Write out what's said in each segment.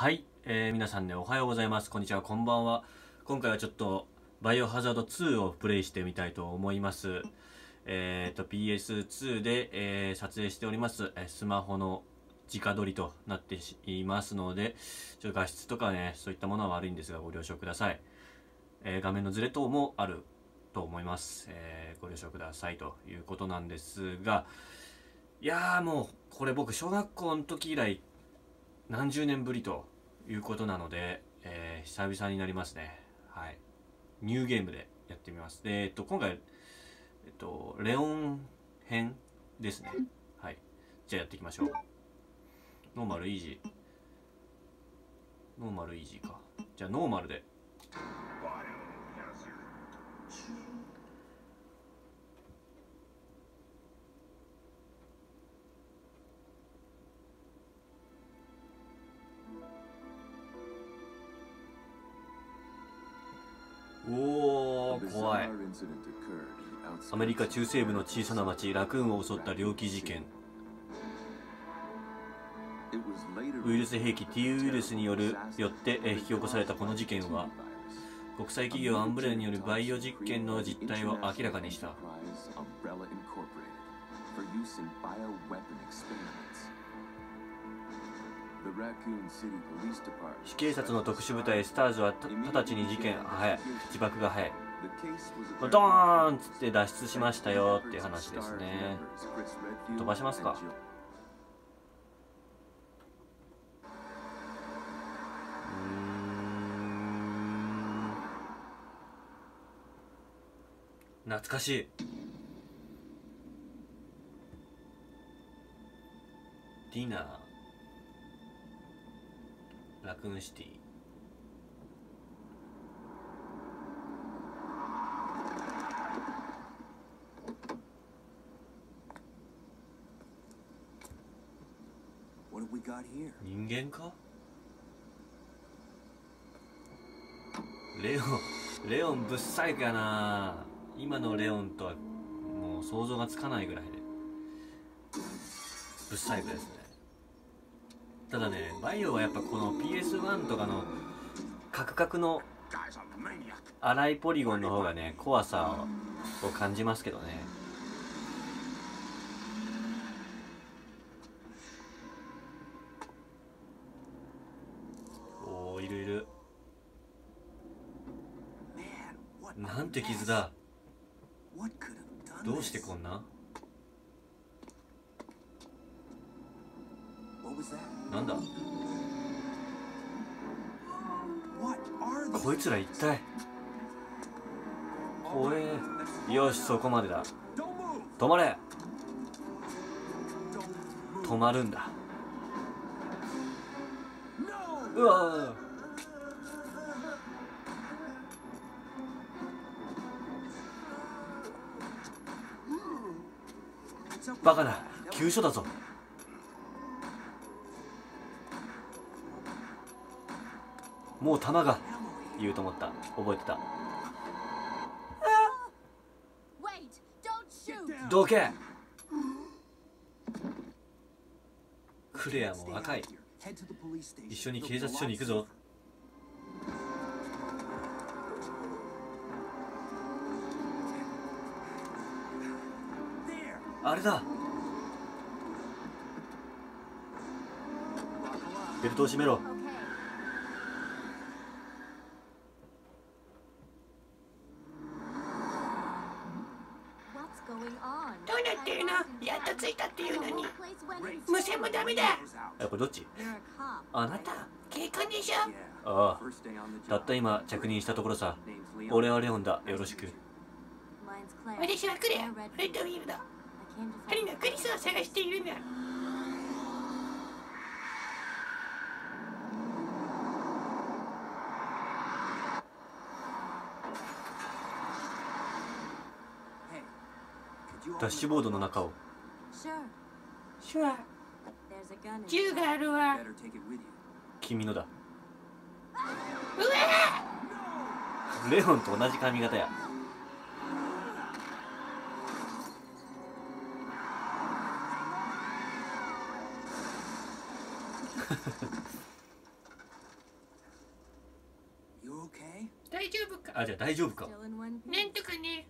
はい、えー皆さんねおはようございます。こんにちは。こんばんは。今回はちょっとバイオハザード2をプレイしてみたいと思います。えー、と PS2 で、えー撮影しております。えスマホの直撮りとなっていますのでちょっと画質とかねそういったものは悪いんですがご了承ください、え画面のズレ等もあると思います、えご了承くださいということなんですがいやーもうこれ僕小学校の時以来何十年ぶりということなので、えー久々になりますね。はい。ニューゲームでやってみます。でえっと今回えっとレオン編ですね。はい。じゃあやっていきましょう。ノーマルイージー。ノーマルイージーか。じゃあノーマルでおお怖い。アメリカ中西部の小さな町ラクーンを襲った猟奇事件。ウイルス兵器 T ウイルスによるよって引き起こされたこの事件は国際企業アンブレラによるバイオ実験の実態を明らかにした。警察の特殊部隊スターズはた直ちに事件早い。自爆が早い。ドーンっつって脱出しましたよっていう話ですね。飛ばしますか？うーん。懐かしい。ディナーラクーンシティ人間か？レオンレオンぶっ細工やな。今のレオンとはもう想像がつかないぐらいで。ぶっ細工ですねただねバイオはやっぱこの PS1 とかのカクカクの粗いポリゴンの方がね怖さを感じますけどね。おおいるいる。なんて傷だ。どうしてこんな？なんだ？こいつら一体。怖え。よしそこまでだ。止まれ。止まるんだ。うわバカな急所だぞもう弾が言うと思った。覚えてた!どけ。クレアも若い。一緒に警察署に行くぞ。あれだ。ベルトを締めろたった今着任したところさ俺はレオンだよろしく.私はクレアフ.レッドウィールド I came to 彼のクリスを探しているんだダッシュボードの中を銃.があるわ.君のだレオンと同じ髪型や。大丈夫かあじゃあ大丈夫か。なんとかね。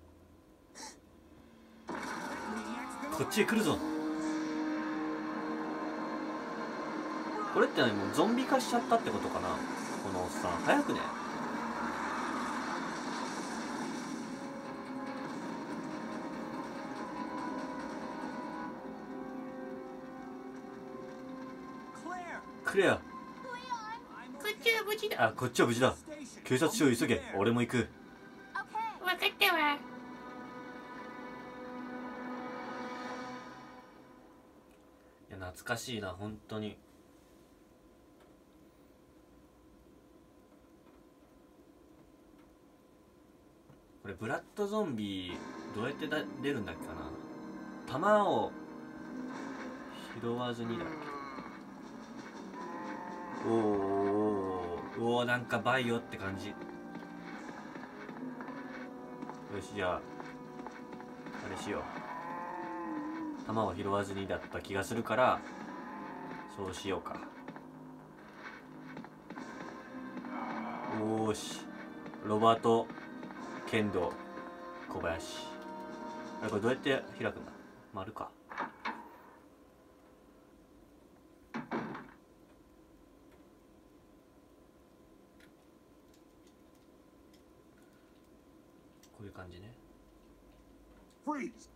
こっちへ来るぞ。これってもうゾンビ化しちゃったってことかな。このおっさん。早くね。クレア。こっちは無事だあこっちは無事だ.警察署を急げ。俺も行く.わかったわ。いや懐かしいな本当にブラッドゾンビどうやってだ出るんだっけかな？弾を拾わずにだっけ？おーおーおーおなんかバイオって感じ。よしじゃああれしよう。弾を拾わずにだった気がするからそうしようか。おーし。ロバート剣道小林。これどうやって開くんだ？丸か。こういう感じね。フリーズ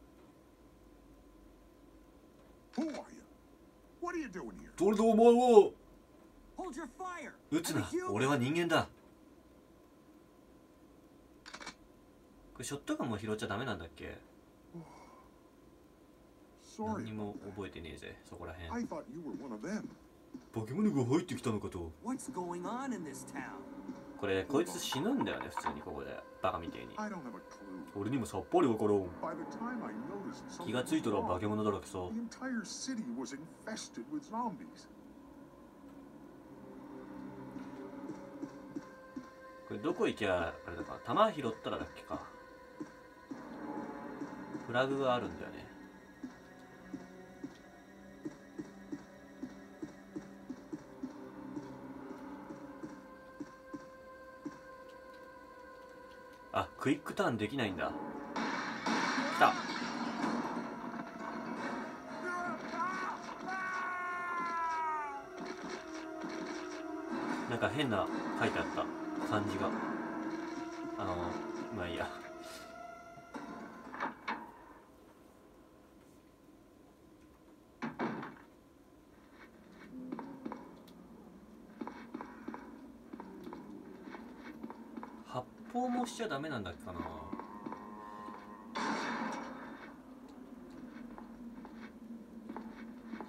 Who are you? What are you doing here? どれでお前は撃つな俺は人間だショットガンも拾っちゃダメなんだっけ？何も覚えてねえぜそこらへん化け物が入ってきたのかと。これこいつ死ぬんだよね普通にここで。バカみてえに。俺にもさっぱりわからん気がついたら化け物だらけさ。これどこ行きゃあれだか弾拾ったらだっけか。フラグがあるんだよね。あクイックターンできないんだ。来た。なんか変な書いてあった。漢字が。あのまあいいや発しちゃダメなんだっけかな。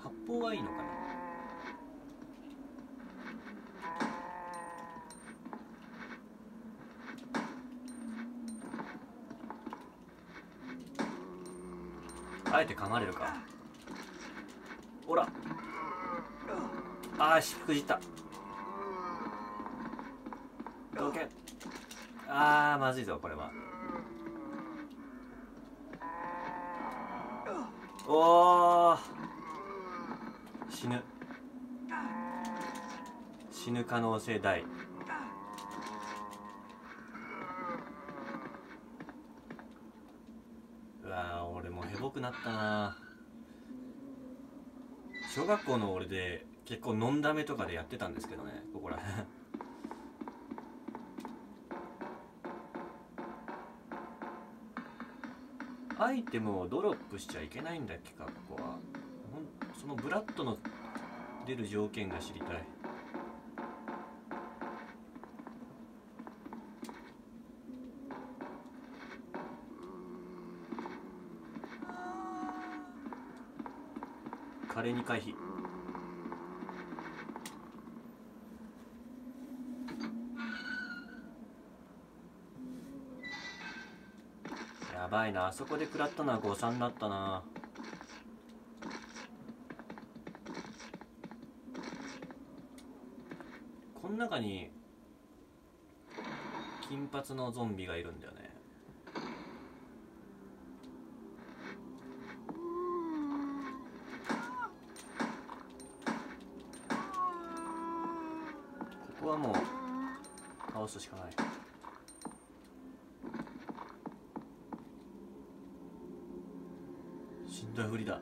発砲はいいのかな。あえて噛まれるか。ほら。あーしくじったどけあーまずいぞこれは。おー。死ぬ。死ぬ可能性大。うわ俺もうへぼくなったな。小学校の俺で結構飲んだめとかでやってたんですけどねここら。辺アイテムをドロップしちゃいけないんだっけかここはそのブラッドの出る条件が知りたい。華麗に回避いな。あそこで食らったのは誤算だったな。この中に金髪のゾンビがいるんだよね。ここはもう倒すしかない。ぶりだ。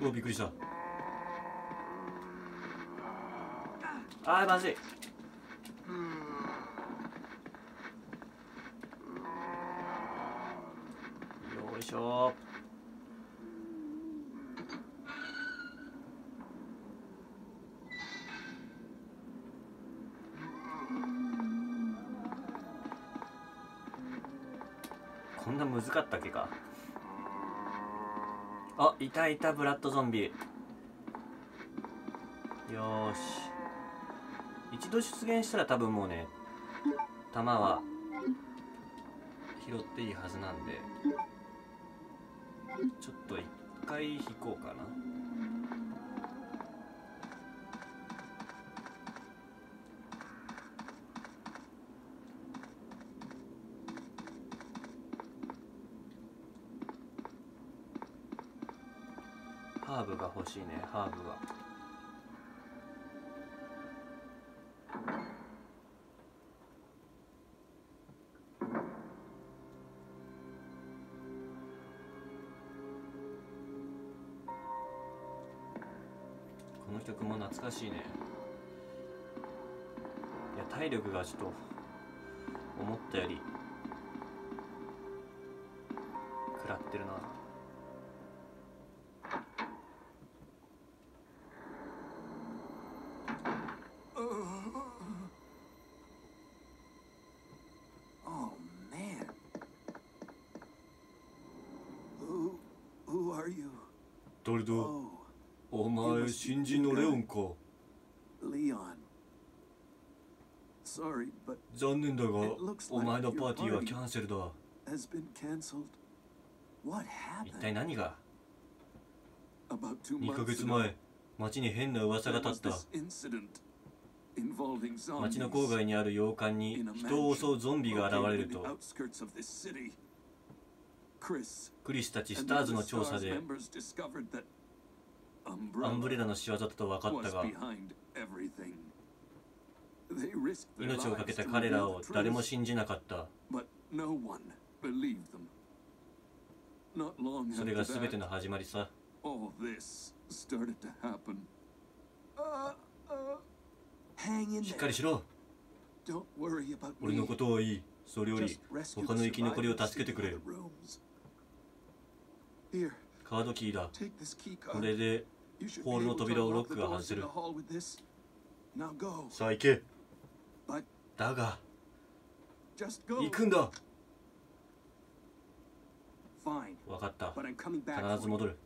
うわびっくりした。あーまずい。ったっけか？あいたいたブラッドゾンビ。よし。一度出現したら多分もうね弾は拾っていいはずなんでちょっと一回引こうかな。しいねハーブが。この曲も懐かしいね。いや体力がちょっと思ったより誰だ Oh, お前新人のレオンか Leon. Sorry, but 残念だがお前のパーティーはキャンセルだ has been cancelled. What 一 happened? 体何が About two 2ヶ月前町に変な噂が立った町の郊外にある洋館に人を襲うゾンビが現れるとクリスたちスターズの調査でアンブレラの仕業だと分かったが命をかけた彼らを誰も信じなかった。それが全ての始まりさ。しっかりしろ。俺のことをいい。それより他の生き残りを助けてくれ。るカードキーだ。これでホールの扉をロックが外せる。さあ行け。だが、行くんだ。わかった。必ず戻る。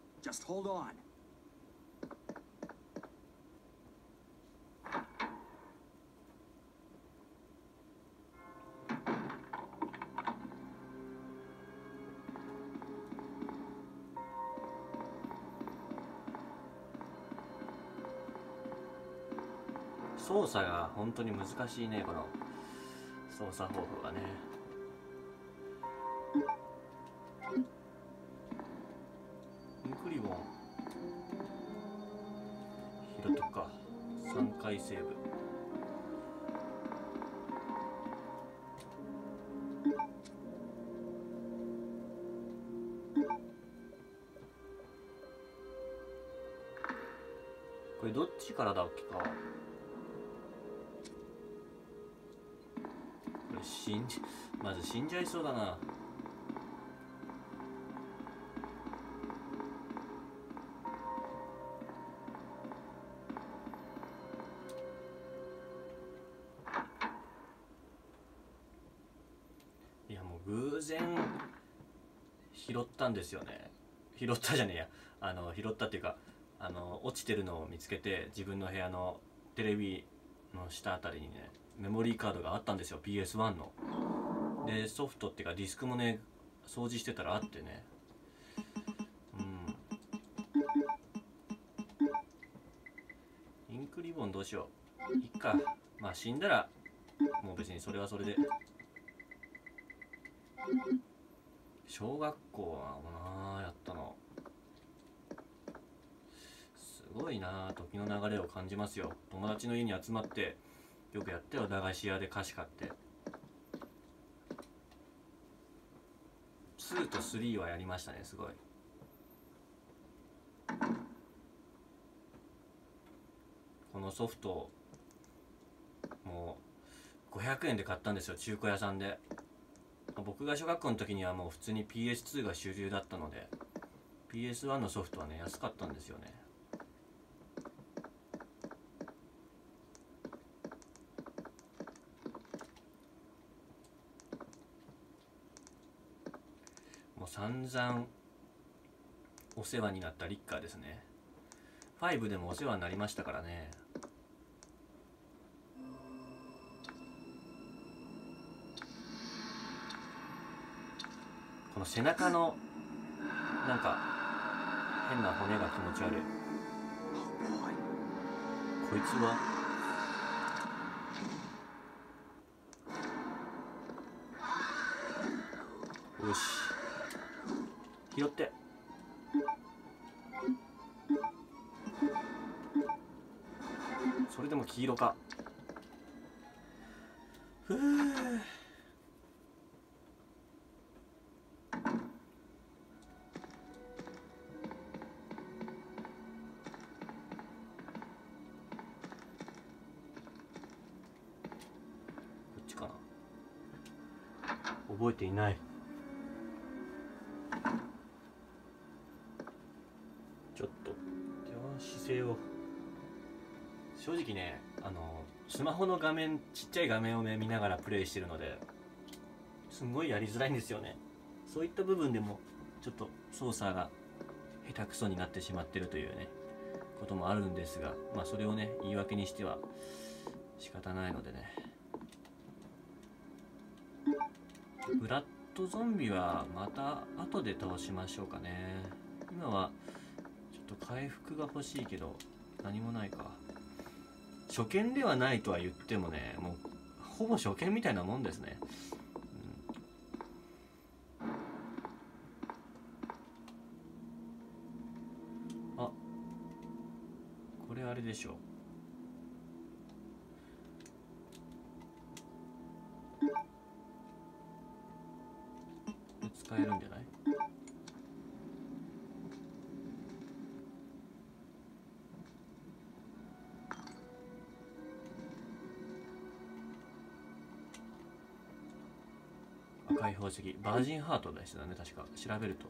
操作が本当に難しいねこの操作方法がね。インクリボン拾っとくか。3回セーブ。これどっちからだっけか。死んじまず死んじゃいそうだな。いやもう偶然拾ったんですよね。拾ったじゃねえや。あの拾ったっていうかあの落ちてるのを見つけて自分の部屋のテレビの下あたりにねメモリーカードがあったんですよ PS1 の。でソフトっていうかディスクもね掃除してたらあってね。うん。インクリボンどうしよう。いっか。まあ死んだらもう別にそれはそれで。小学校なのなやったの。すごいな時の流れを感じますよ。友達の家に集まってよくやったよ駄菓子屋で菓子買って。2と3はやりましたねすごい。このソフトもう500円で買ったんですよ中古屋さんで。僕が小学校の時にはもう普通に PS2 が主流だったので PS1 のソフトはね安かったんですよねもう散々お世話になったリッカーですね。5でもお世話になりましたからね。この背中のなんか変な骨が気持ち悪い。こいつは？よし。拾って。それでも黄色か。ふうこっちかな。覚えていない。正直ねあのスマホの画面ちっちゃい画面をね見ながらプレイしてるのですんごいやりづらいんですよね。そういった部分でもちょっと操作が下手くそになってしまってるというねこともあるんですがまあそれをね言い訳にしては仕方ないのでね。ブラッドゾンビはまた後で倒しましょうかね。今はちょっと回復が欲しいけど何もないか。初見ではないとは言ってもねもうほぼ初見みたいなもんですね、うん。あこれあれでしょ使えるんじゃない？開放的バージンハートでしたね確か。調べると。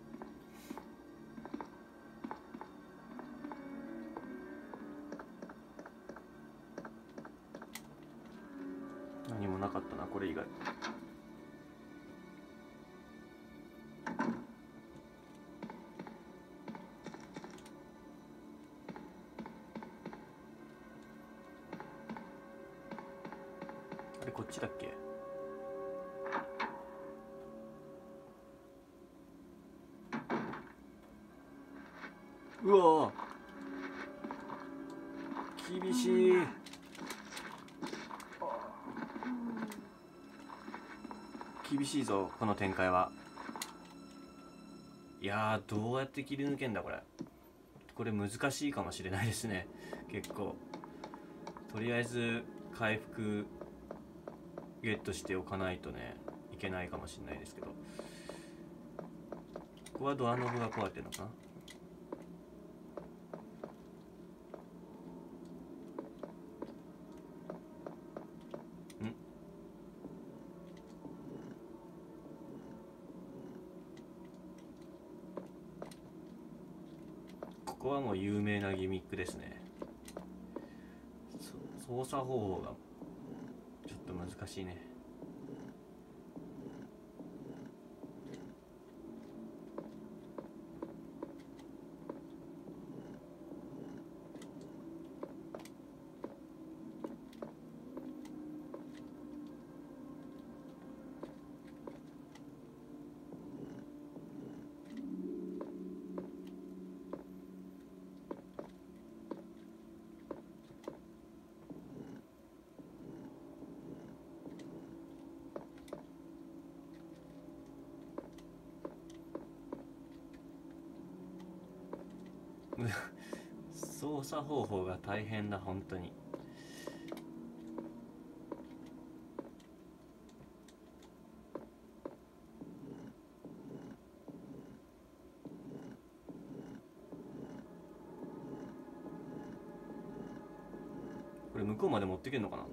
厳しい。厳しいぞこの展開は。いやどうやって切り抜けんだこれ。これ難しいかもしれないですね。結構。とりあえず回復ゲットしておかないとねいけないかもしれないですけど。ここはドアノブが壊れてるのかなここはもう有名なギミックですね。操作方法がちょっと難しいね。操作方法が大変だ本当に。これ向こうまで持ってけるのかな？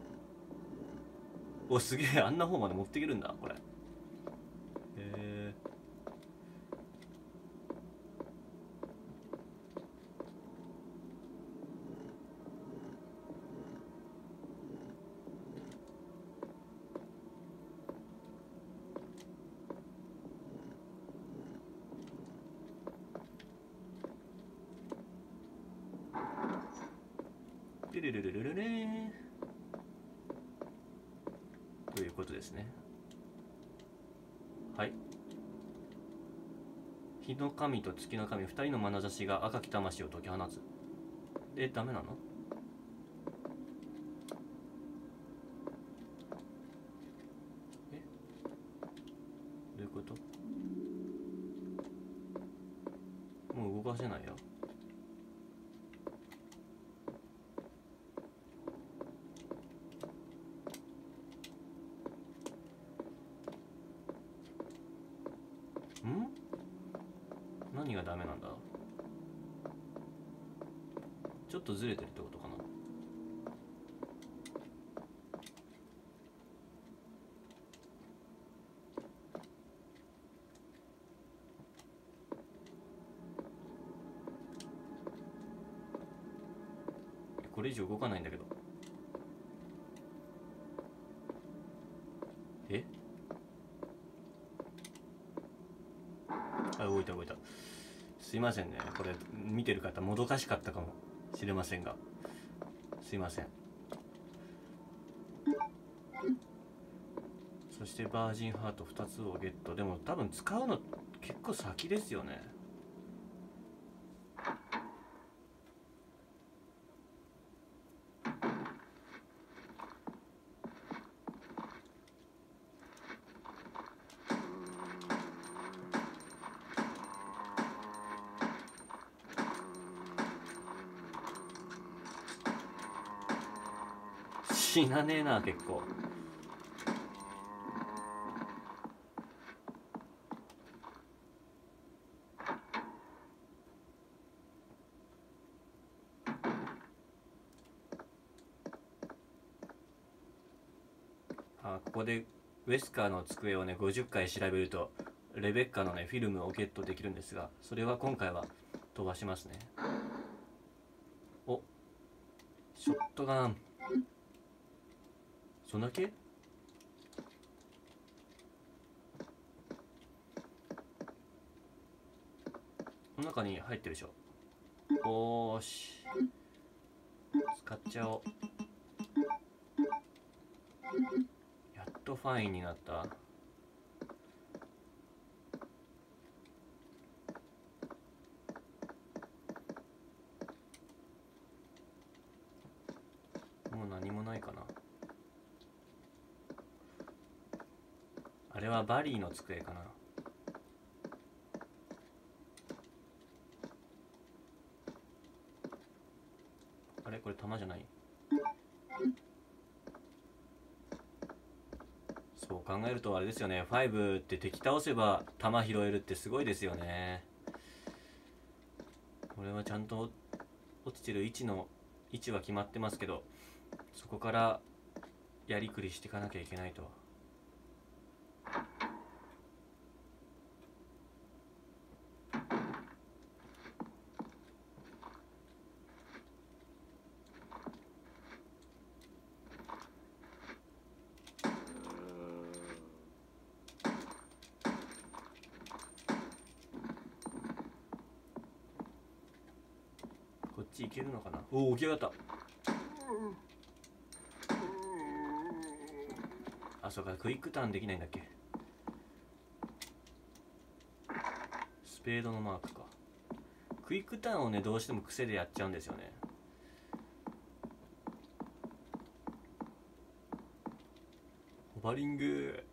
おすげえ。あんな方まで持ってけるんだこれ。ルルルルルルルということですねはい日の神と月の神二人の眼差しが赤き魂を解き放つえダメなのえどういうこともう動かせないよん何がダメなんだちょっとずれてるってことかなこれ以上動かないんだけど。え？あ動いた動いた。すいませんね。これ見てる方もどかしかったかもしれませんが。すいません。そしてバージンハート2つをゲット。でも多分使うの結構先ですよね死なねえな結構。あここでウェスカーの机をね50回調べるとレベッカのねフィルムをゲットできるんですがそれは今回は飛ばしますね。おショットガン。そんだけ？この中に入ってるでしょ。おーし。使っちゃおう。やっとファインになった。もう何もないかな。あれはバリーの机かな。あれ？これ弾じゃない？そう考えるとあれですよね。5って敵倒せば弾拾えるってすごいですよね。これはちゃんと落ちてる位置の位置は決まってますけどそこからやりくりしていかなきゃいけないとこっち行けるのかなお起き上がった。あそうかクイックターンできないんだっけ。スペードのマークか。クイックターンをねどうしても癖でやっちゃうんですよね。ホバリング。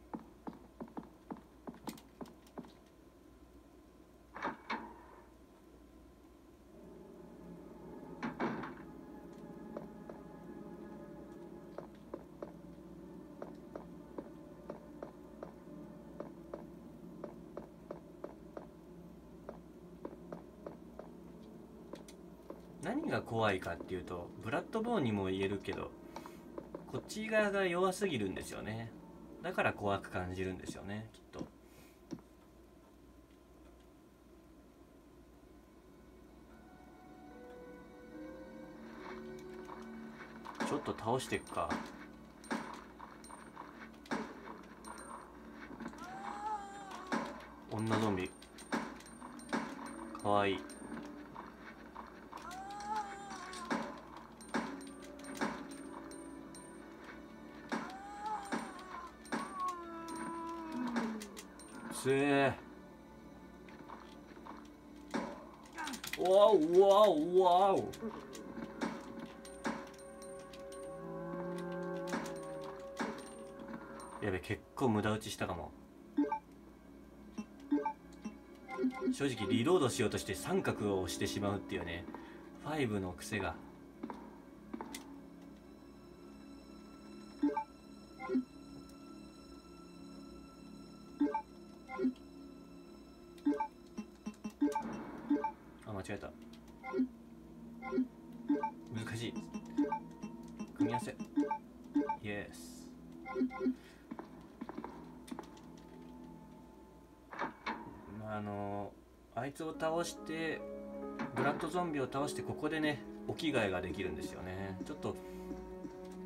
何が怖いかっていうとブラッドボーンにも言えるけどこっち側が弱すぎるんですよね。だから怖く感じるんですよねきっと。ちょっと倒してっか。女ゾンビかわいい。構無駄打ちしたかも。正直リロードしようとして三角を押してしまうっていうね。5の癖が。あ間違えた。難しい。組み合わせ。イエス。あのあいつを倒してブラッドゾンビを倒してここでねお着替えができるんですよね。ちょっと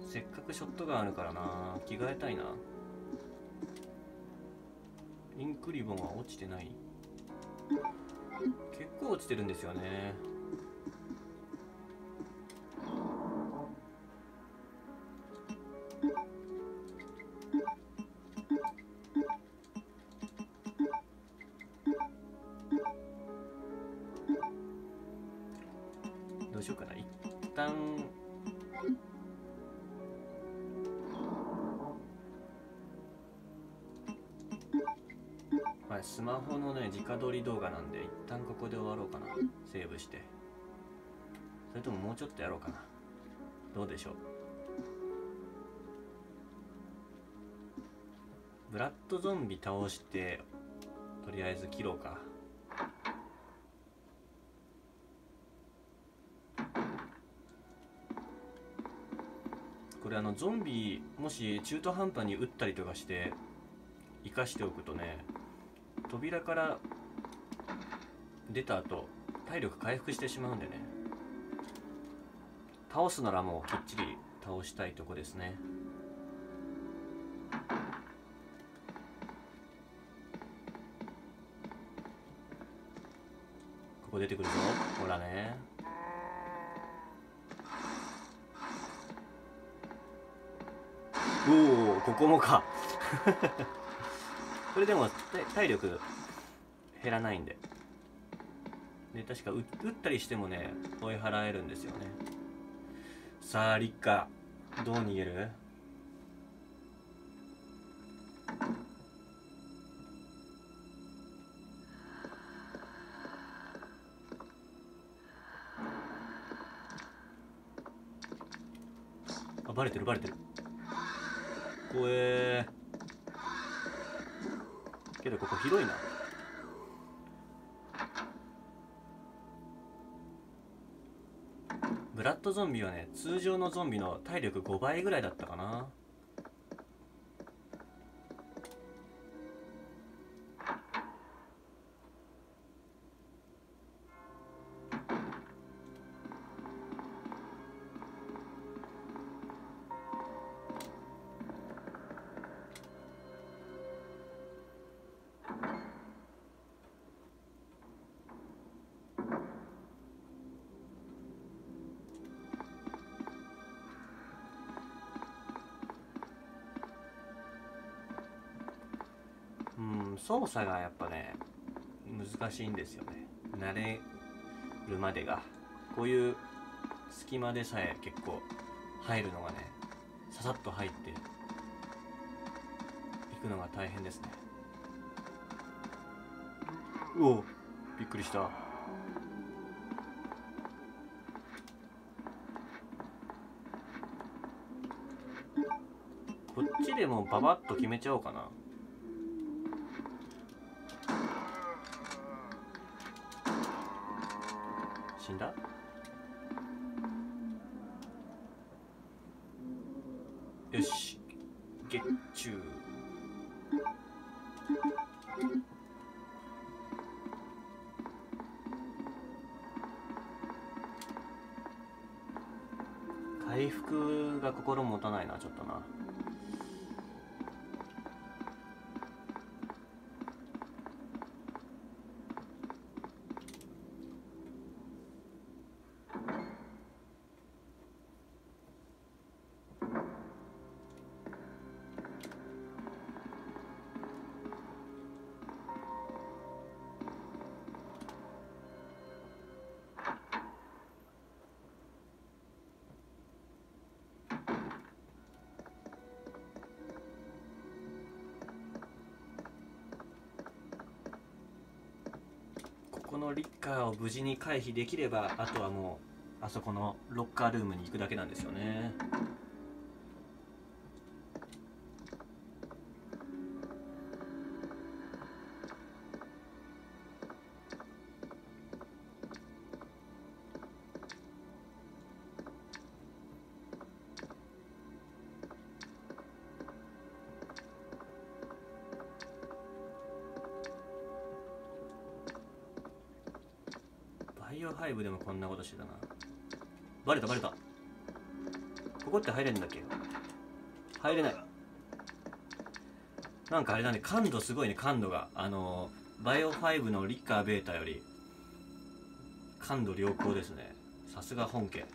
せっかくショットガンあるからな。着替えたいな。インクリボンは落ちてない。結構落ちてるんですよね。はいスマホのね直撮り動画なんで一旦ここで終わろうかな。セーブして。それとももうちょっとやろうかな。どうでしょう。ブラッドゾンビ倒してとりあえず切ろうか。これあのゾンビもし中途半端に撃ったりとかして生かしておくとね扉から出た後体力回復してしまうんでね。倒すならもうきっちり倒したいとこですね。ここ出てくるぞ。ほらね。おおここもか。これでも体力減らないんで。で確か打ったりしてもね追い払えるんですよね。さあ立花どう逃げる？あバレてるバレてる。怖えけどここ広いな。ブラッドゾンビはね通常のゾンビの体力5倍ぐらいだったかな。操作がやっぱね難しいんですよね。慣れるまでが。こういう隙間でさえ結構入るのがねささっと入っていくのが大変ですね。うおびっくりした。こっちでもババッと決めちゃおうかな。このリッカーを無事に回避できればあとはもうあそこのロッカールームに行くだけなんですよね。バイブでもこんなことしてたな。バレたバレた。ここって入れんだっけ？入れない。なんかあれだね。感度すごいね。感度が。あのバイオ5のリッカーベータより。感度良好ですね。さすが本家。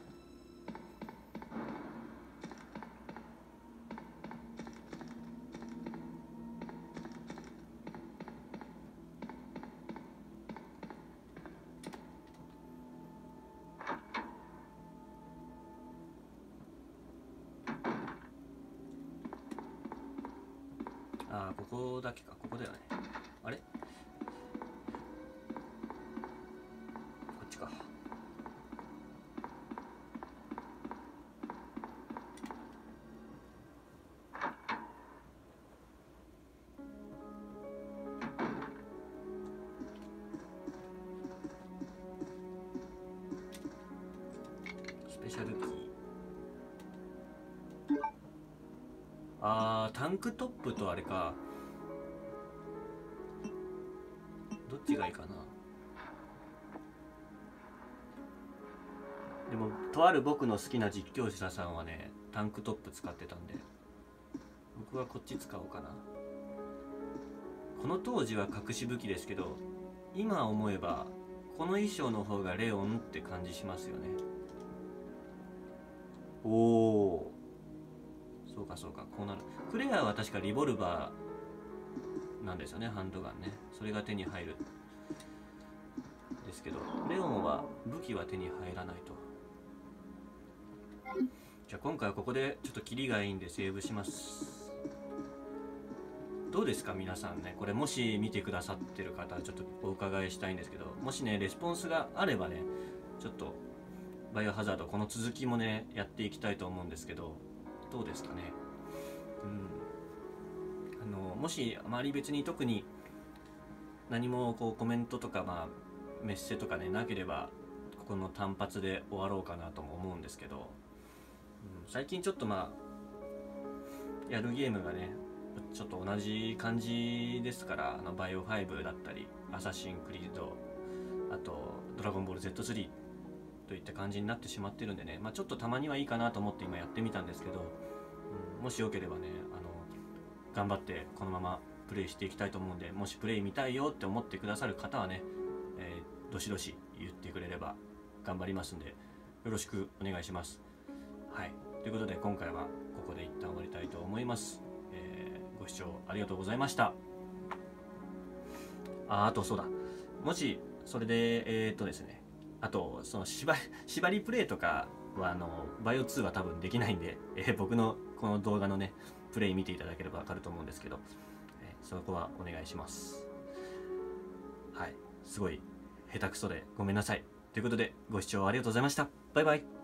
あータンクトップとあれか。どっちがいいかな。でもとある僕の好きな実況者さんはねタンクトップ使ってたんで。僕はこっち使おうかな。この当時は隠し武器ですけど今思えばこの衣装の方がレオンって感じしますよね。おおかそうかこうなる。クレアは確かリボルバーなんですよねハンドガンね。それが手に入る。ですけどレオンは武器は手に入らないと。じゃあ今回はここでちょっとキリがいいんでセーブします。どうですか皆さんね。これもし見てくださってる方ちょっとお伺いしたいんですけどもしねレスポンスがあればねちょっとバイオハザードこの続きもねやっていきたいと思うんですけどどうですかね。うん。あのもしあまり別に特に何もこうコメントとかまあメッセとかねなければここの単発で終わろうかなとも思うんですけど、うん、最近ちょっとまあやるゲームがねちょっと同じ感じですからあのバイオ5だったりアサシンクリードあとドラゴンボール Z3 といった感じになってしまってるんでね、まあ、ちょっとたまにはいいかなと思って今やってみたんですけど、うん、もしよければねあの頑張ってこのままプレイしていきたいと思うんでもしプレイ見たいよって思ってくださる方はね、えーどしどし言ってくれれば頑張りますんでよろしくお願いします。はい、ということで今回はここで一旦終わりたいと思います。えーご視聴ありがとうございました。ああとそうだもしそれでえーっとですねあとその縛り縛りプレイとかはあのバイオ2は多分できないんで、えー僕のこの動画のねプレイ見ていただければわかると思うんですけど、えーそこはお願いします。はい。すごい下手くそでごめんなさい。ということでご視聴ありがとうございました。バイバイ。